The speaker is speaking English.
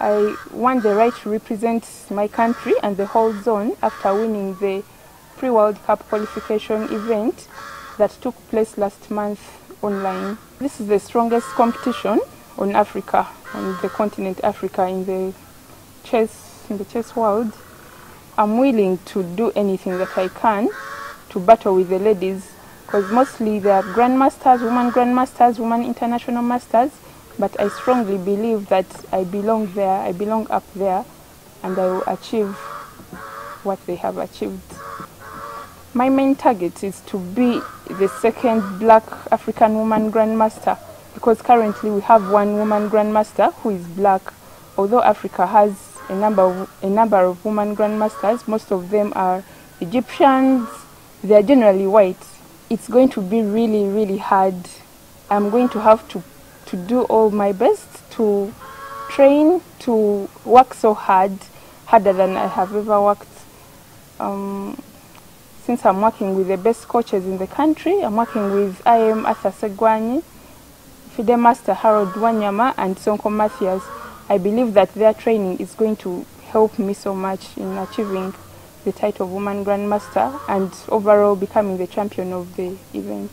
I won the right to represent my country and the whole zone after winning the pre-World Cup qualification event that took place last month online. This is the strongest competition on Africa, on the continent Africa in the chess in the chess world. I'm willing to do anything that I can to battle with the ladies because mostly they are grandmasters, women grandmasters, women international masters, but I strongly believe that I belong there, I belong up there, and I will achieve what they have achieved. My main target is to be the second black African woman grandmaster because currently we have one woman grandmaster who is black. Although Africa has a number of, a number of woman grandmasters, most of them are Egyptians, they are generally white. It's going to be really, really hard. I'm going to have to, to do all my best to train, to work so hard, harder than I have ever worked. Um, since I'm working with the best coaches in the country, I'm working with IM Arthur Ssegwanyi, FIDE Master Harold Wanyama, and Sonko Matthias. I believe that their training is going to help me so much in achieving the title of Woman Grandmaster and overall becoming the champion of the event.